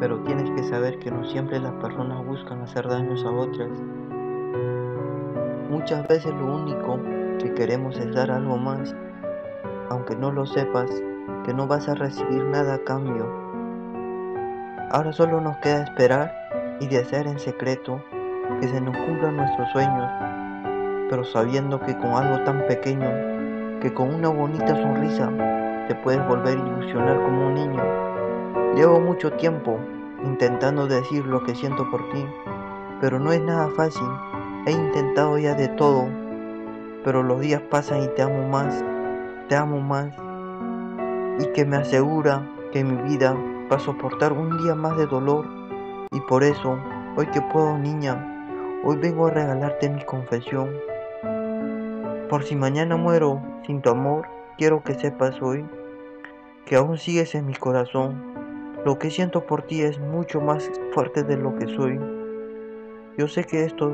pero tienes que saber que no siempre las personas buscan hacer daños a otras. Muchas veces lo único que queremos es dar algo más, aunque no lo sepas, que no vas a recibir nada a cambio. Ahora solo nos queda esperar y desear en secreto que se nos cumplan nuestros sueños, pero sabiendo que con algo tan pequeño, que con una bonita sonrisa, te puedes volver a ilusionar como un niño. Llevo mucho tiempo intentando decir lo que siento por ti, pero no es nada fácil. He intentado ya de todo, pero los días pasan y te amo más, te amo más, y que me asegura que mi vida va a soportar un día más de dolor, y por eso, hoy que puedo niña, hoy vengo a regalarte mi confesión. Por si mañana muero sin tu amor, quiero que sepas hoy que aún sigues en mi corazón. Lo que siento por ti es mucho más fuerte de lo que soy. Yo sé que esto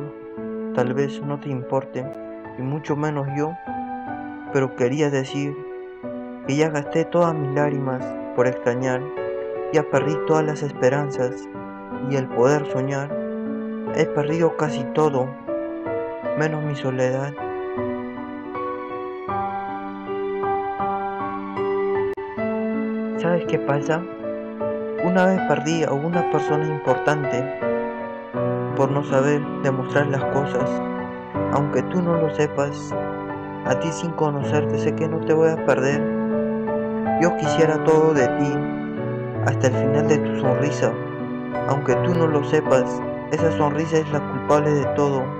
tal vez no te importe, y mucho menos yo, pero quería decir que ya gasté todas mis lágrimas por extrañar, ya perdí todas las esperanzas y el poder soñar. He perdido casi todo, menos mi soledad. ¿Sabes qué pasa? Una vez perdí a una persona importante por no saber demostrar las cosas. Aunque tú no lo sepas, a ti sin conocerte sé que no te voy a perder. Yo quisiera todo de ti, hasta el final de tu sonrisa. Aunque tú no lo sepas, esa sonrisa es la culpable de todo.